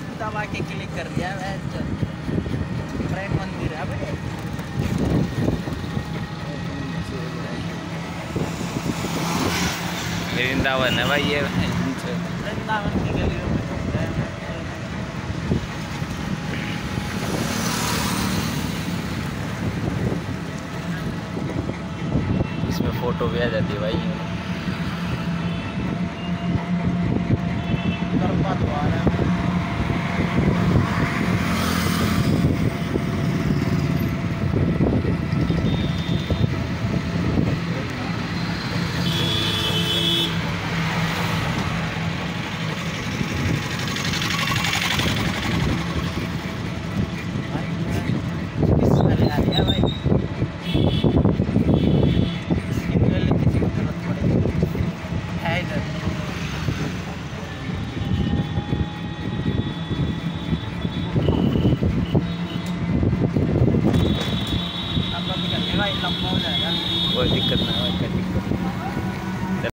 दबा के क्लिक कर दिया मंदिर है अबे वृंदावन है भाई ये। वृंदावन की गलियों में इसमें फ़ोटो भी आ जाती है भाई। कोई दिक्कत ना भाई